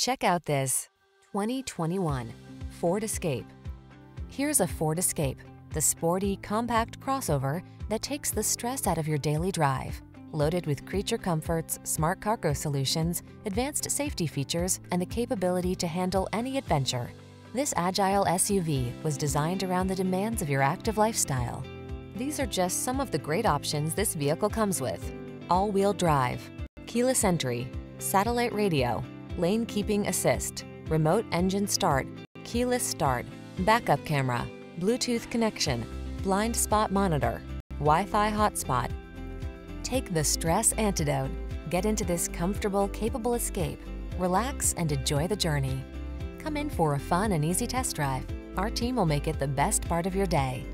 Check out this 2021 Ford Escape. Here's a Ford Escape, the sporty, compact crossover that takes the stress out of your daily drive. Loaded with creature comforts, smart cargo solutions, advanced safety features, and the capability to handle any adventure. This agile SUV was designed around the demands of your active lifestyle. These are just some of the great options this vehicle comes with. All-wheel drive, keyless entry, satellite radio, lane keeping assist, remote engine start, keyless start, backup camera, Bluetooth connection, blind spot monitor, Wi-Fi hotspot. Take the stress antidote. Get into this comfortable, capable escape. Relax and enjoy the journey. Come in for a fun and easy test drive. Our team will make it the best part of your day.